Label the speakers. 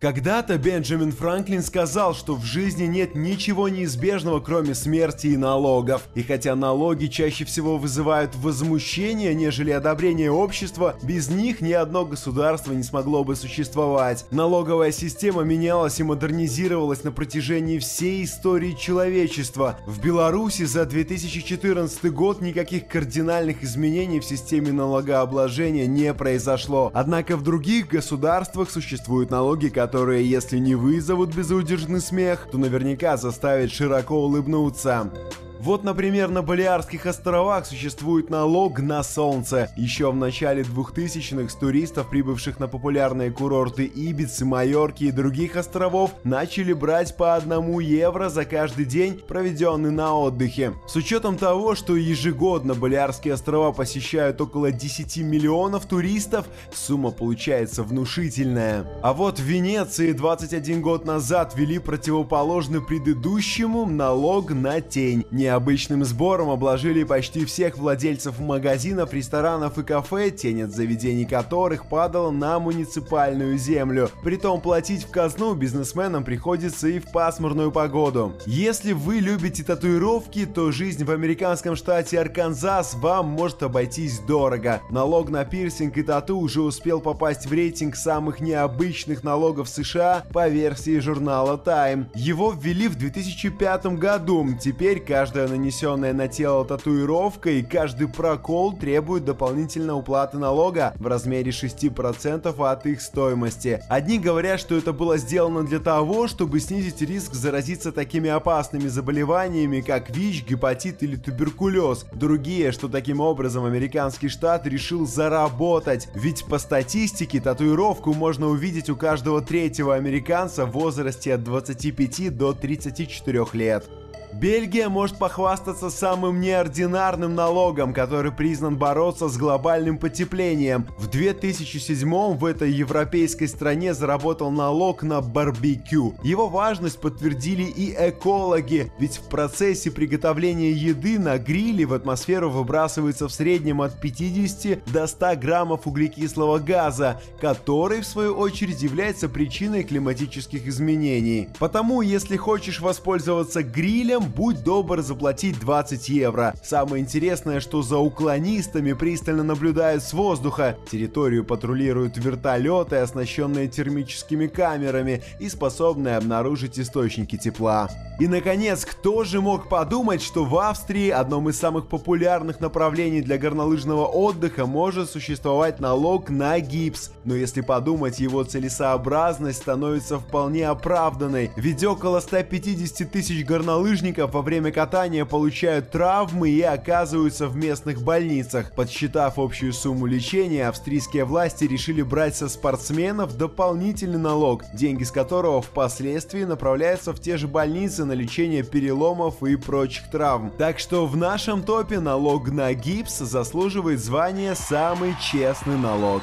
Speaker 1: Когда-то Бенджамин Франклин сказал, что в жизни нет ничего неизбежного, кроме смерти и налогов. И хотя налоги чаще всего вызывают возмущение, нежели одобрение общества, без них ни одно государство не смогло бы существовать. Налоговая система менялась и модернизировалась на протяжении всей истории человечества. В Беларуси за 2014 год никаких кардинальных изменений в системе налогообложения не произошло. Однако в других государствах существуют налоги, которые которые, если не вызовут безудержный смех, то наверняка заставят широко улыбнуться. Вот, например, на Балиарских островах существует налог на солнце. Еще в начале 2000-х с туристов, прибывших на популярные курорты Ибицы, Майорки и других островов, начали брать по одному евро за каждый день, проведенный на отдыхе. С учетом того, что ежегодно Балиарские острова посещают около 10 миллионов туристов, сумма получается внушительная. А вот в Венеции 21 год назад ввели противоположный предыдущему налог на тень. Не Необычным сбором обложили почти всех владельцев магазинов, ресторанов и кафе, тень от заведений которых падала на муниципальную землю. Притом платить в казну бизнесменам приходится и в пасмурную погоду. Если вы любите татуировки, то жизнь в американском штате Арканзас вам может обойтись дорого. Налог на пирсинг и тату уже успел попасть в рейтинг самых необычных налогов США по версии журнала Time. Его ввели в 2005 году. Теперь каждый Каждая нанесенная на тело татуировка и каждый прокол требует дополнительной уплаты налога в размере 6% от их стоимости. Одни говорят, что это было сделано для того, чтобы снизить риск заразиться такими опасными заболеваниями, как ВИЧ, гепатит или туберкулез. Другие, что таким образом американский штат решил заработать. Ведь по статистике татуировку можно увидеть у каждого третьего американца в возрасте от 25 до 34 лет. Бельгия может похвастаться самым неординарным налогом, который признан бороться с глобальным потеплением. В 2007 в этой европейской стране заработал налог на барбекю. Его важность подтвердили и экологи, ведь в процессе приготовления еды на гриле в атмосферу выбрасывается в среднем от 50 до 100 граммов углекислого газа, который в свою очередь является причиной климатических изменений. Потому, если хочешь воспользоваться грилем, Всем будь добр заплатить 20 евро. Самое интересное, что за уклонистами пристально наблюдают с воздуха. Территорию патрулируют вертолеты, оснащенные термическими камерами и способные обнаружить источники тепла. И, наконец, кто же мог подумать, что в Австрии, одном из самых популярных направлений для горнолыжного отдыха, может существовать налог на гипс. Но если подумать, его целесообразность становится вполне оправданной, ведь около 150 тысяч горнолыжников во время катания получают травмы и оказываются в местных больницах. Подсчитав общую сумму лечения, австрийские власти решили брать со спортсменов дополнительный налог, деньги с которого впоследствии направляются в те же больницы, на лечение переломов и прочих травм. Так что в нашем топе налог на гипс заслуживает звания «Самый честный налог».